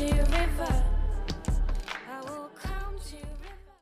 River.